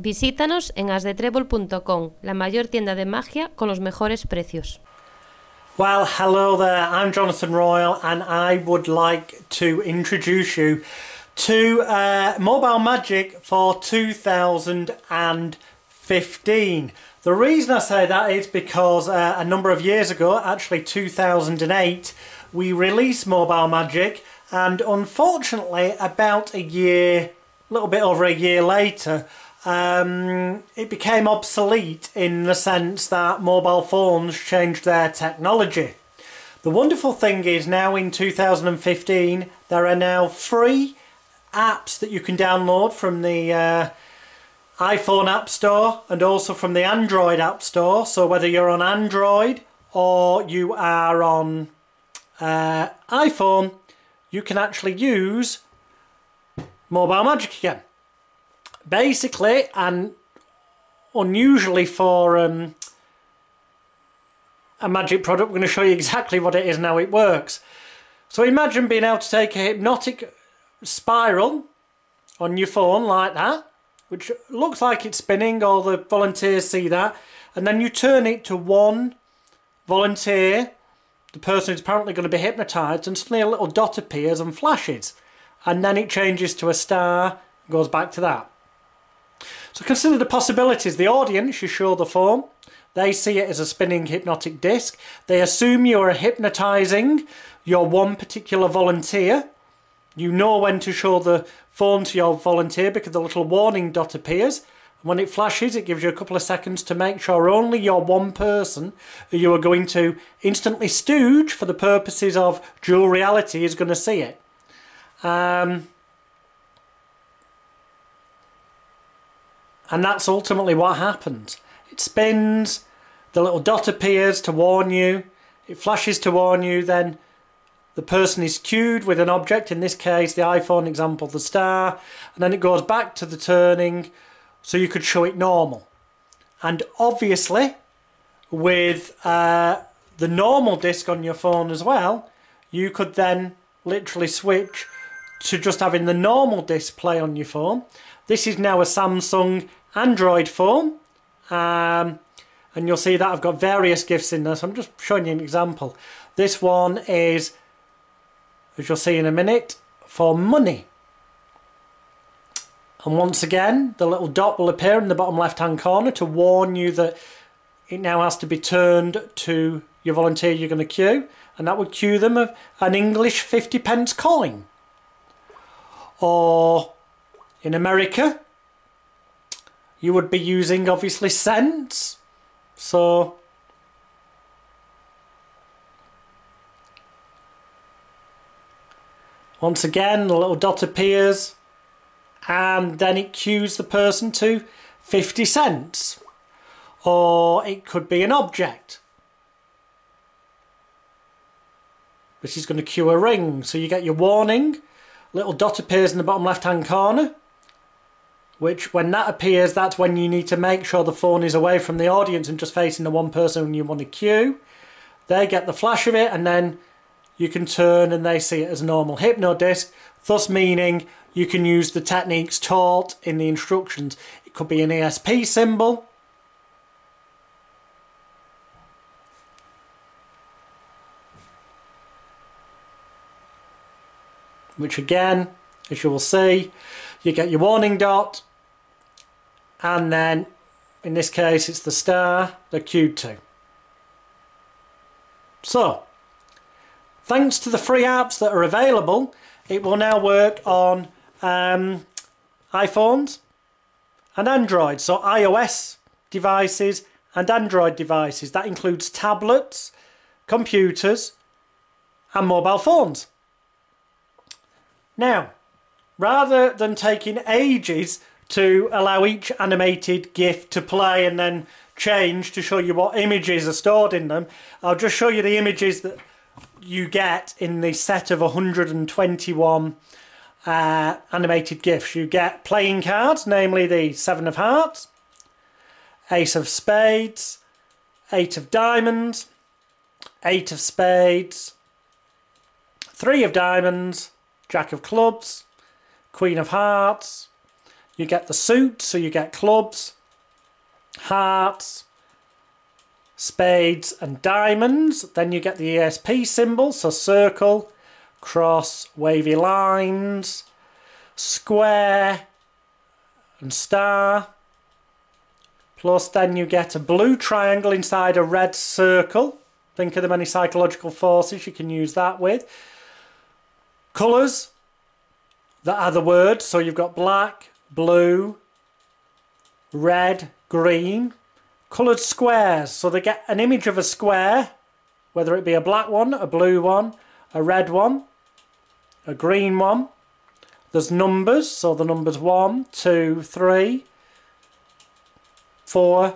Visítanos en asdetrebol.com, la mayor tienda de magia con los mejores precios. Well, hello there, I'm Jonathan Royle, and I would like to introduce you to uh, Mobile Magic for 2015. The reason I say that is because uh, a number of years ago, actually 2008, we released Mobile Magic, and unfortunately, about a year, a little bit over a year later, um, it became obsolete in the sense that mobile phones changed their technology. The wonderful thing is now in 2015 there are now free apps that you can download from the uh, iPhone App Store and also from the Android App Store. So whether you're on Android or you are on uh, iPhone, you can actually use Mobile Magic again basically, and unusually for um, a magic product, we're going to show you exactly what it is and how it works. So imagine being able to take a hypnotic spiral on your phone like that, which looks like it's spinning, all the volunteers see that, and then you turn it to one volunteer, the person who's apparently going to be hypnotised, and suddenly a little dot appears and flashes. And then it changes to a star, goes back to that. So consider the possibilities. The audience, you show the form. They see it as a spinning hypnotic disc. They assume you're hypnotising your one particular volunteer. You know when to show the phone to your volunteer because the little warning dot appears. When it flashes, it gives you a couple of seconds to make sure only your one person who you are going to instantly stooge for the purposes of dual reality is going to see it. Um, And that's ultimately what happens. It spins, the little dot appears to warn you, it flashes to warn you, then the person is cued with an object, in this case the iPhone example, the star, and then it goes back to the turning so you could show it normal. And obviously, with uh, the normal disc on your phone as well, you could then literally switch to just having the normal display on your phone. This is now a Samsung Android phone. Um, and you'll see that I've got various gifts in there. So I'm just showing you an example. This one is, as you'll see in a minute, for money. And once again, the little dot will appear in the bottom left-hand corner to warn you that it now has to be turned to your volunteer you're going to cue. And that would cue them an English 50 pence coin. Or in America, you would be using obviously cents so once again the little dot appears and then it cues the person to 50 cents. Or it could be an object. Which is going to cue a ring. So you get your warning. Little dot appears in the bottom left hand corner which when that appears that's when you need to make sure the phone is away from the audience and just facing the one person you want to cue they get the flash of it and then you can turn and they see it as a normal hypno disc thus meaning you can use the techniques taught in the instructions. It could be an ESP symbol. Which again as you will see you get your warning dot and then in this case it's the star the cued to so thanks to the free apps that are available it will now work on um, iPhones and Android. So iOS devices and Android devices. That includes tablets computers and mobile phones. Now rather than taking ages to allow each animated GIF to play and then change to show you what images are stored in them. I'll just show you the images that you get in the set of 121 uh, animated GIFs. You get playing cards, namely the Seven of Hearts, Ace of Spades, Eight of Diamonds, Eight of Spades, Three of Diamonds, Jack of Clubs, Queen of Hearts, you get the suit, so you get clubs, hearts, spades and diamonds. Then you get the ESP symbol, so circle, cross, wavy lines, square and star. Plus then you get a blue triangle inside a red circle. Think of the many psychological forces you can use that with. Colours that are the words. So you've got black, blue, red, green. Coloured squares. So they get an image of a square, whether it be a black one, a blue one, a red one, a green one. There's numbers. So the numbers 1, 2, 3, 4,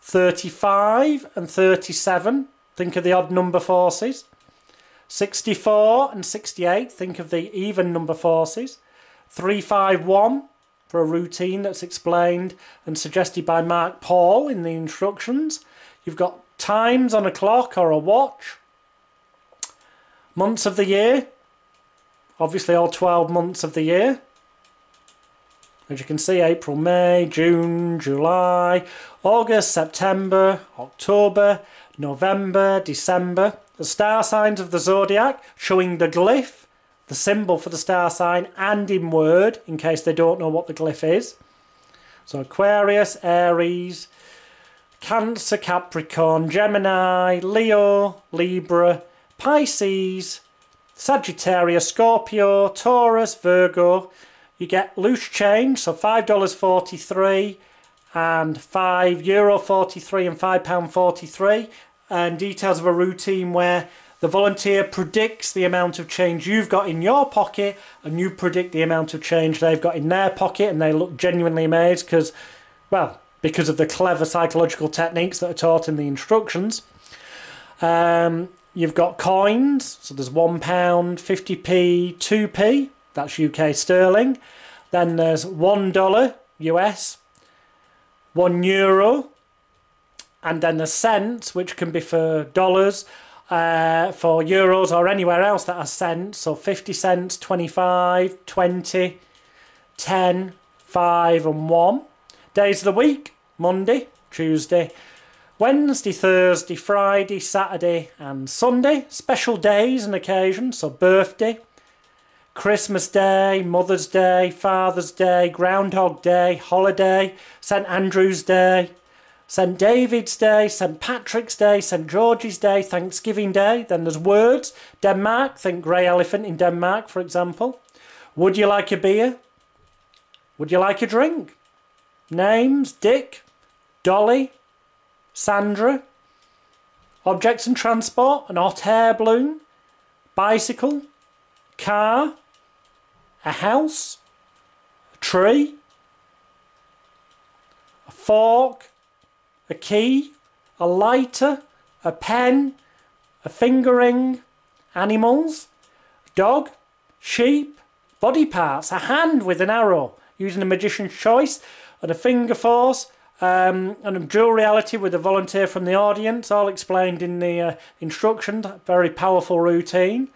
35 and 37. Think of the odd number forces. 64 and 68, think of the even number forces. 351 for a routine that's explained and suggested by Marc Paul in the instructions. You've got times on a clock or a watch. Months of the year, obviously all 12 months of the year. As you can see, April, May, June, July, August, September, October, November, December. The star signs of the zodiac showing the glyph, the symbol for the star sign, and in word, in case they don't know what the glyph is. So Aquarius, Aries, Cancer, Capricorn, Gemini, Leo, Libra, Pisces, Sagittarius, Scorpio, Taurus, Virgo. You get loose change, so $5.43 and €5 Euro 43 and £5 43 and details of a routine where the volunteer predicts the amount of change you've got in your pocket and you predict the amount of change they've got in their pocket and they look genuinely amazed because, well, because of the clever psychological techniques that are taught in the instructions. Um, you've got coins, so there's £1, 50p, 2p, that's UK sterling. Then there's $1 US, 1 euro, and then the cent, which can be for dollars, uh, for euros or anywhere else that are cents. So 50 cents, 25, 20, 10, 5 and 1. Days of the week, Monday, Tuesday, Wednesday, Thursday, Friday, Saturday and Sunday. Special days and occasions, so birthday, Christmas Day, Mother's Day, Father's Day, Groundhog Day, holiday, St Andrew's Day, St David's Day, St Patrick's Day, St George's Day, Thanksgiving Day. Then there's words. Denmark, think grey elephant in Denmark, for example. Would you like a beer? Would you like a drink? Names, Dick, Dolly, Sandra. Objects and transport, an hot air balloon, bicycle, car, a house, a tree, a fork, a key, a lighter, a pen, a fingering, animals, dog, sheep, body parts, a hand with an arrow using a magician's choice, and a finger force, um, and a dual reality with a volunteer from the audience, all explained in the uh, instructions. Very powerful routine.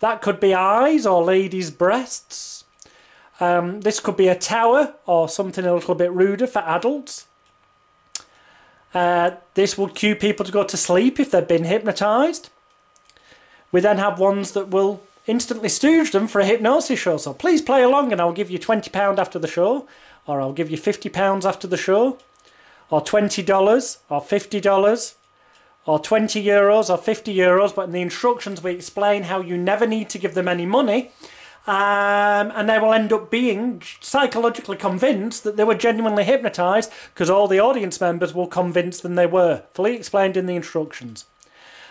That could be eyes or ladies' breasts. Um, this could be a tower or something a little bit ruder for adults. Uh, this will cue people to go to sleep if they've been hypnotised. We then have ones that will instantly stooge them for a hypnosis show. So please play along and I'll give you £20 after the show, or I'll give you £50 after the show, or $20, or $50, or 20 euros, or 50 euros. But in the instructions, we explain how you never need to give them any money um, and they will end up being psychologically convinced that they were genuinely hypnotised because all the audience members will convince them they were, fully explained in the instructions.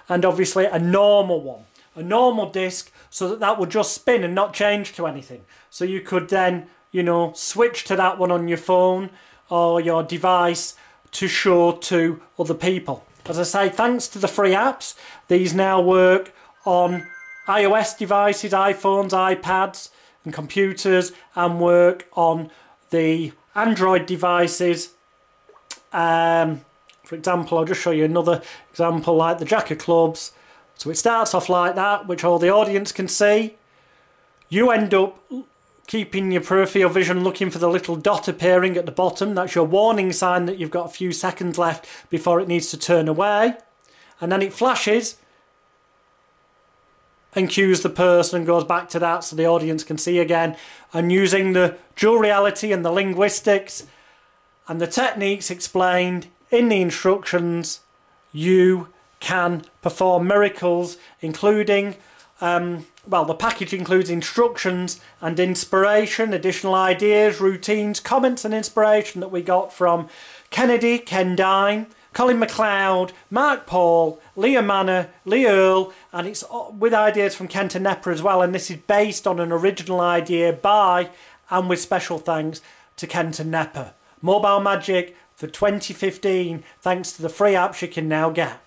And obviously a normal one, a normal disc, so that that would just spin and not change to anything. So you could then, you know, switch to that one on your phone or your device to show to other people. As I say, thanks to the free apps, these now work on iOS devices, iPhones, iPads and computers and work on the Android devices. Um, for example, I'll just show you another example like the Jack of Clubs. So it starts off like that, which all the audience can see. You end up keeping your peripheral vision looking for the little dot appearing at the bottom. That's your warning sign that you've got a few seconds left before it needs to turn away. And then it flashes and cues the person and goes back to that so the audience can see again. And using the dual reality and the linguistics and the techniques explained in the instructions, you can perform miracles, including um, well, the package includes instructions and inspiration, additional ideas, routines, comments and inspiration that we got from Kennedy, Ken Dyne, Colin Cloud, Marc Paul, Lior Manor, Lee Earle, and it's with ideas from Kenton Knepper as well. And this is based on an original idea by and with special thanks to Kenton Knepper. Mobile Magic for 2015, thanks to the free apps you can now get.